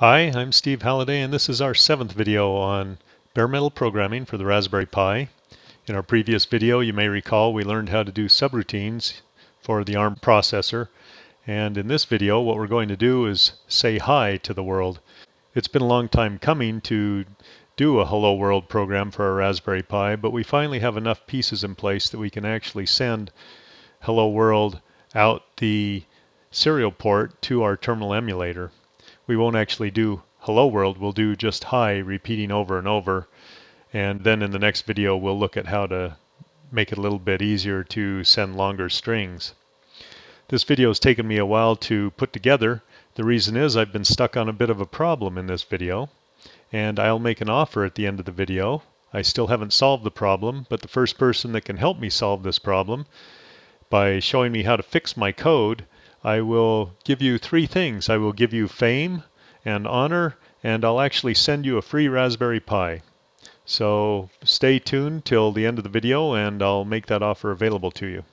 Hi, I'm Steve Halladay and this is our seventh video on bare metal programming for the Raspberry Pi. In our previous video you may recall we learned how to do subroutines for the ARM processor and in this video what we're going to do is say hi to the world. It's been a long time coming to do a hello world program for our Raspberry Pi but we finally have enough pieces in place that we can actually send hello world out the serial port to our terminal emulator we won't actually do hello world, we'll do just hi repeating over and over. And then in the next video, we'll look at how to make it a little bit easier to send longer strings. This video has taken me a while to put together. The reason is I've been stuck on a bit of a problem in this video. And I'll make an offer at the end of the video. I still haven't solved the problem, but the first person that can help me solve this problem by showing me how to fix my code I will give you three things. I will give you fame and honor, and I'll actually send you a free Raspberry Pi. So stay tuned till the end of the video and I'll make that offer available to you.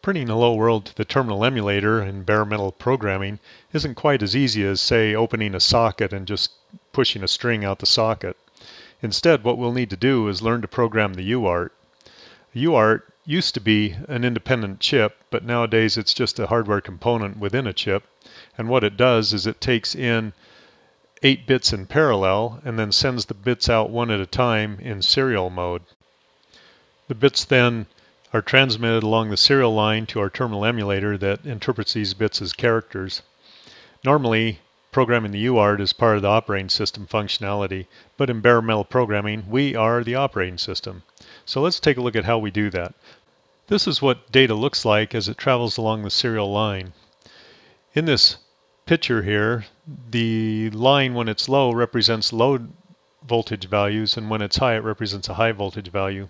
Printing Hello World to the terminal emulator in bare metal programming isn't quite as easy as, say, opening a socket and just pushing a string out the socket. Instead, what we'll need to do is learn to program the UART. UART used to be an independent chip, but nowadays it's just a hardware component within a chip. And what it does is it takes in 8 bits in parallel and then sends the bits out one at a time in serial mode. The bits then are transmitted along the serial line to our terminal emulator that interprets these bits as characters. Normally, programming the UART is part of the operating system functionality, but in bare metal programming, we are the operating system. So let's take a look at how we do that. This is what data looks like as it travels along the serial line. In this picture here, the line when it's low represents low voltage values and when it's high it represents a high voltage value.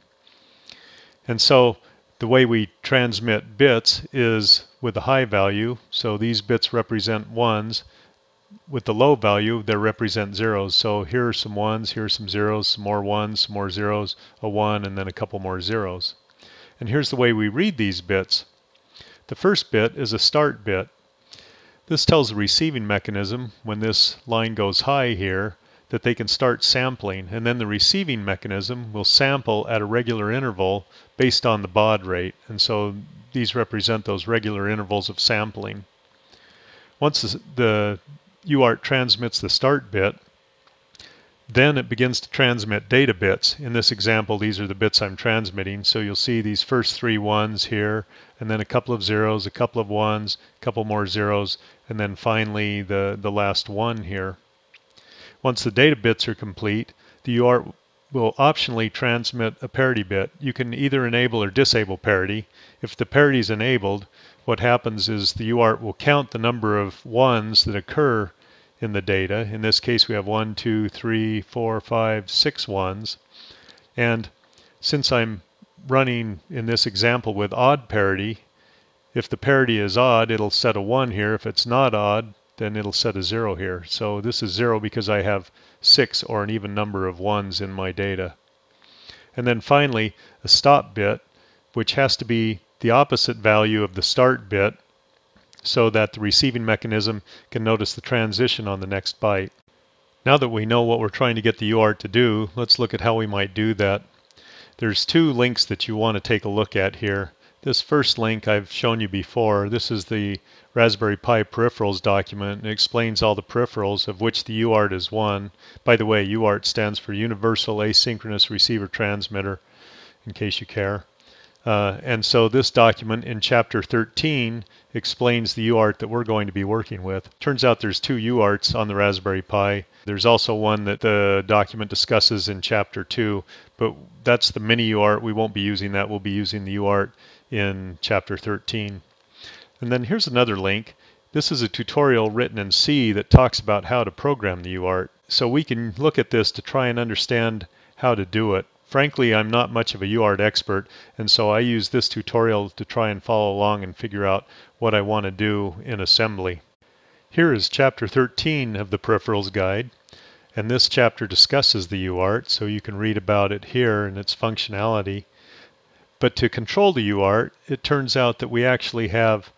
And so the way we transmit bits is with a high value, so these bits represent ones. With the low value, they represent zeros. So here are some ones, here are some zeros, some more ones, some more zeros, a one, and then a couple more zeros. And here's the way we read these bits. The first bit is a start bit. This tells the receiving mechanism when this line goes high here that they can start sampling and then the receiving mechanism will sample at a regular interval based on the baud rate and so these represent those regular intervals of sampling. Once the UART transmits the start bit then it begins to transmit data bits. In this example, these are the bits I'm transmitting. So you'll see these first three ones here, and then a couple of zeros, a couple of ones, a couple more zeros, and then finally the, the last one here. Once the data bits are complete, the UART will optionally transmit a parity bit. You can either enable or disable parity. If the parity is enabled, what happens is the UART will count the number of ones that occur in the data. In this case, we have one, two, three, four, five, six ones. And since I'm running in this example with odd parity, if the parity is odd, it'll set a 1 here. If it's not odd, then it'll set a 0 here. So this is 0 because I have 6 or an even number of 1s in my data. And then finally, a stop bit, which has to be the opposite value of the start bit so that the receiving mechanism can notice the transition on the next byte. Now that we know what we're trying to get the UART to do, let's look at how we might do that. There's two links that you want to take a look at here. This first link I've shown you before. This is the Raspberry Pi peripherals document. It explains all the peripherals of which the UART is one. By the way, UART stands for Universal Asynchronous Receiver Transmitter, in case you care. Uh, and so this document in chapter 13 explains the UART that we're going to be working with. Turns out there's two UARTs on the Raspberry Pi. There's also one that the document discusses in chapter 2, but that's the mini UART. We won't be using that. We'll be using the UART in chapter 13. And then here's another link. This is a tutorial written in C that talks about how to program the UART. So we can look at this to try and understand how to do it. Frankly, I'm not much of a UART expert, and so I use this tutorial to try and follow along and figure out what I want to do in assembly. Here is chapter 13 of the Peripherals Guide, and this chapter discusses the UART, so you can read about it here and its functionality. But to control the UART, it turns out that we actually have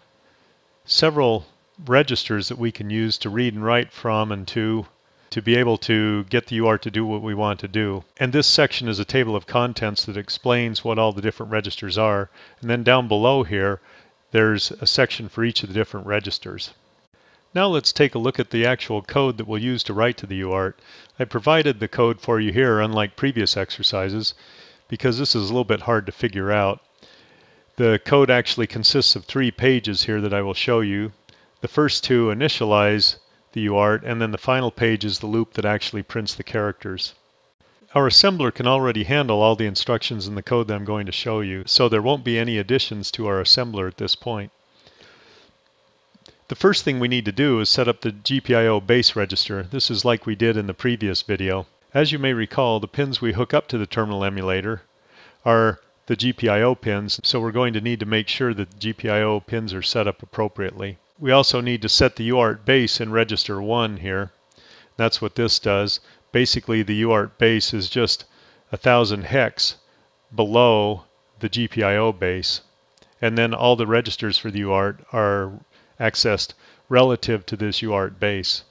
several registers that we can use to read and write from and to to be able to get the UART to do what we want to do. And this section is a table of contents that explains what all the different registers are. And then down below here, there's a section for each of the different registers. Now let's take a look at the actual code that we'll use to write to the UART. I provided the code for you here, unlike previous exercises, because this is a little bit hard to figure out. The code actually consists of three pages here that I will show you. The first two initialize the UART, and then the final page is the loop that actually prints the characters. Our assembler can already handle all the instructions in the code that I'm going to show you, so there won't be any additions to our assembler at this point. The first thing we need to do is set up the GPIO base register. This is like we did in the previous video. As you may recall, the pins we hook up to the terminal emulator are the GPIO pins, so we're going to need to make sure that the GPIO pins are set up appropriately. We also need to set the UART base in register 1 here. That's what this does. Basically, the UART base is just a thousand hex below the GPIO base. And then all the registers for the UART are accessed relative to this UART base.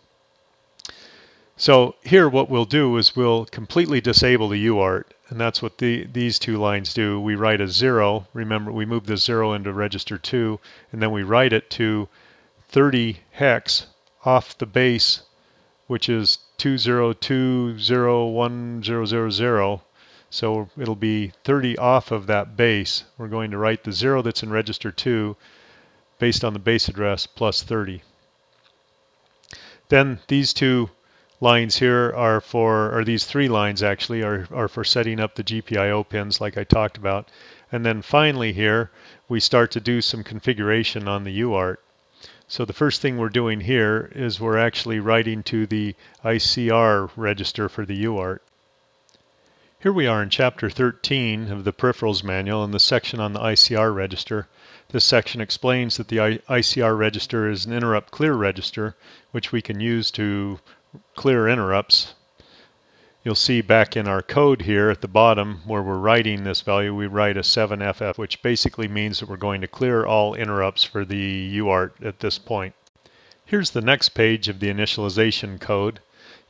So here what we'll do is we'll completely disable the UART, and that's what the, these two lines do. We write a zero, remember we move the zero into register 2, and then we write it to 30 hex off the base, which is 2020100. So it'll be 30 off of that base. We're going to write the zero that's in register 2 based on the base address plus 30. Then these two lines here are for, or these three lines actually, are, are for setting up the GPIO pins like I talked about. And then finally here, we start to do some configuration on the UART. So the first thing we're doing here is we're actually writing to the ICR register for the UART. Here we are in chapter 13 of the peripherals manual in the section on the ICR register. This section explains that the ICR register is an interrupt clear register, which we can use to clear interrupts. You'll see back in our code here at the bottom where we're writing this value, we write a 7FF, which basically means that we're going to clear all interrupts for the UART at this point. Here's the next page of the initialization code.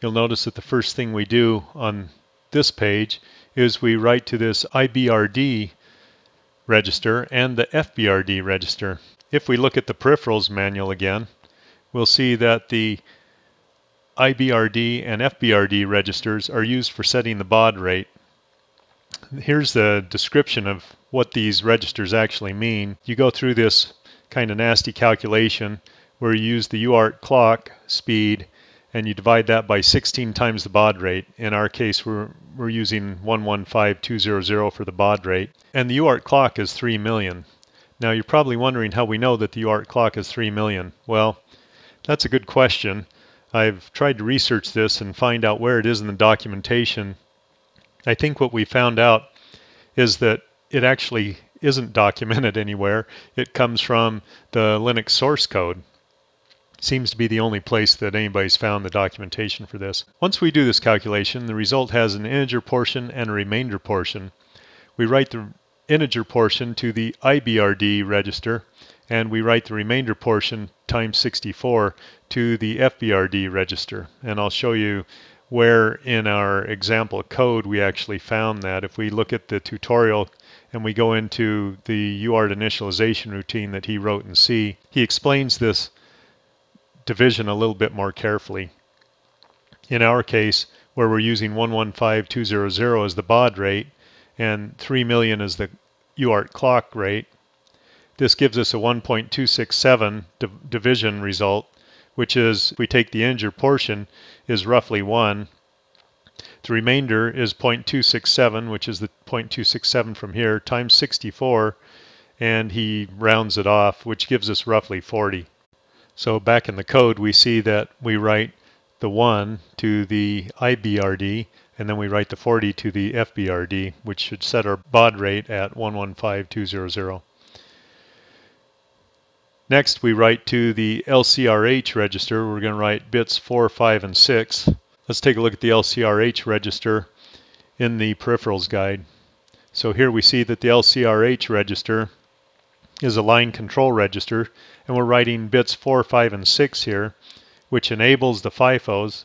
You'll notice that the first thing we do on this page is we write to this IBRD register and the FBRD register. If we look at the peripherals manual again, we'll see that the IBRD and FBRD registers are used for setting the baud rate. Here's the description of what these registers actually mean. You go through this kind of nasty calculation where you use the UART clock speed and you divide that by 16 times the baud rate. In our case, we're, we're using 115200 for the baud rate. And the UART clock is 3 million. Now you're probably wondering how we know that the UART clock is 3 million. Well, that's a good question. I've tried to research this and find out where it is in the documentation. I think what we found out is that it actually isn't documented anywhere. It comes from the Linux source code seems to be the only place that anybody's found the documentation for this. Once we do this calculation, the result has an integer portion and a remainder portion. We write the integer portion to the IBRD register, and we write the remainder portion times 64 to the FBRD register. And I'll show you where in our example code we actually found that. If we look at the tutorial and we go into the UART initialization routine that he wrote in C, he explains this division a little bit more carefully. In our case, where we're using 115200 as the baud rate and 3 million as the UART clock rate, this gives us a 1.267 div division result, which is, if we take the integer portion, is roughly 1. The remainder is 0.267, which is the 0.267 from here, times 64, and he rounds it off, which gives us roughly 40. So back in the code, we see that we write the 1 to the IBRD, and then we write the 40 to the FBRD, which should set our baud rate at 115200. Next, we write to the LCRH register. We're going to write bits 4, 5, and 6. Let's take a look at the LCRH register in the peripherals guide. So here we see that the LCRH register is a line control register, and we're writing bits 4, 5, and 6 here, which enables the FIFOs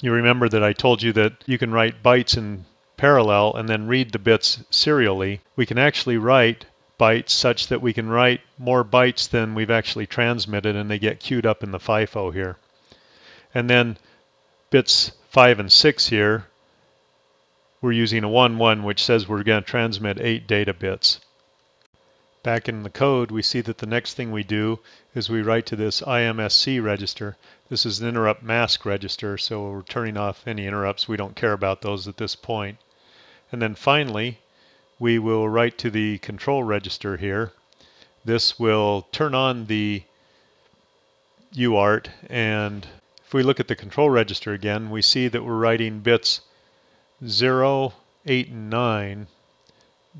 You remember that I told you that you can write bytes in parallel and then read the bits serially. We can actually write bytes such that we can write more bytes than we've actually transmitted and they get queued up in the FIFO here. And then bits 5 and 6 here, we're using a 1-1 which says we're going to transmit 8 data bits. Back in the code, we see that the next thing we do is we write to this IMSC register. This is an interrupt mask register, so we're turning off any interrupts. We don't care about those at this point. And then finally, we will write to the control register here. This will turn on the UART and if we look at the control register again, we see that we're writing bits 0, 8, and 9.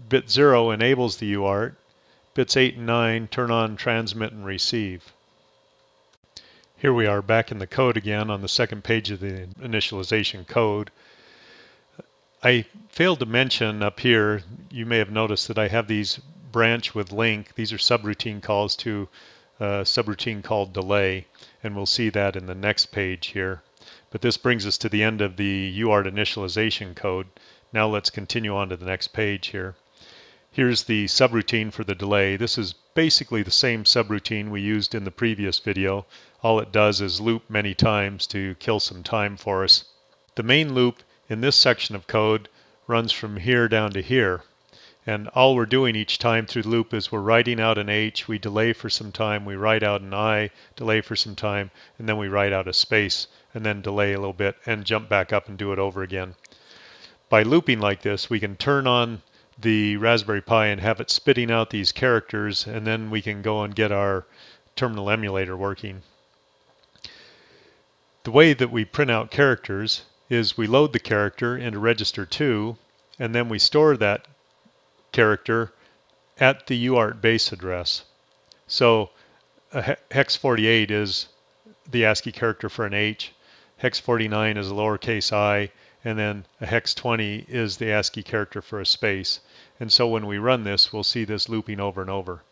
Bit 0 enables the UART. Bits 8 and 9 turn on transmit and receive. Here we are back in the code again on the second page of the initialization code. I failed to mention up here, you may have noticed that I have these branch with link. These are subroutine calls to a subroutine called delay, and we'll see that in the next page here. But this brings us to the end of the UART initialization code. Now let's continue on to the next page here. Here's the subroutine for the delay. This is basically the same subroutine we used in the previous video. All it does is loop many times to kill some time for us. The main loop in this section of code runs from here down to here. And all we're doing each time through the loop is we're writing out an H, we delay for some time, we write out an I, delay for some time, and then we write out a space, and then delay a little bit, and jump back up and do it over again. By looping like this, we can turn on the Raspberry Pi and have it spitting out these characters, and then we can go and get our terminal emulator working. The way that we print out characters is we load the character into register 2 and then we store that character at the UART base address. So hex 48 is the ASCII character for an H, hex 49 is a lowercase i, and then a hex 20 is the ASCII character for a space. And so when we run this, we'll see this looping over and over.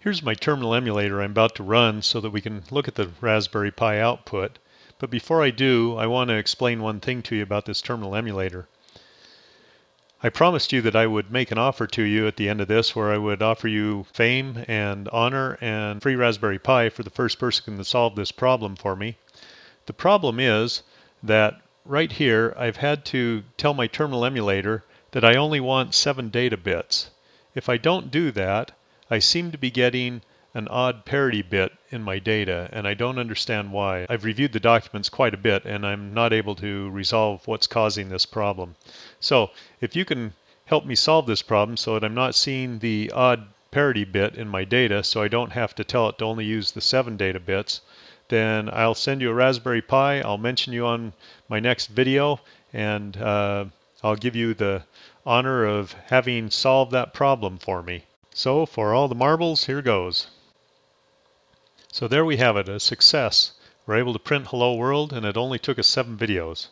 Here's my terminal emulator I'm about to run so that we can look at the Raspberry Pi output. But before I do, I want to explain one thing to you about this terminal emulator. I promised you that I would make an offer to you at the end of this where I would offer you fame and honor and free Raspberry Pi for the first person to solve this problem for me. The problem is that right here I've had to tell my terminal emulator that I only want 7 data bits. If I don't do that, I seem to be getting an odd parity bit in my data, and I don't understand why. I've reviewed the documents quite a bit, and I'm not able to resolve what's causing this problem. So if you can help me solve this problem so that I'm not seeing the odd parity bit in my data, so I don't have to tell it to only use the 7 data bits, then I'll send you a Raspberry Pi. I'll mention you on my next video, and uh, I'll give you the honor of having solved that problem for me. So for all the marbles, here goes. So there we have it, a success. We're able to print Hello World and it only took us seven videos.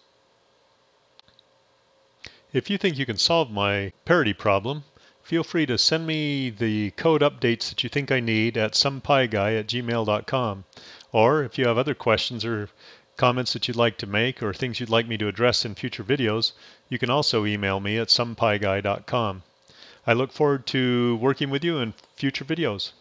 If you think you can solve my parity problem, feel free to send me the code updates that you think I need at somepiguy at gmail.com. Or if you have other questions or comments that you'd like to make or things you'd like me to address in future videos, you can also email me at somepiguy.com. I look forward to working with you in future videos.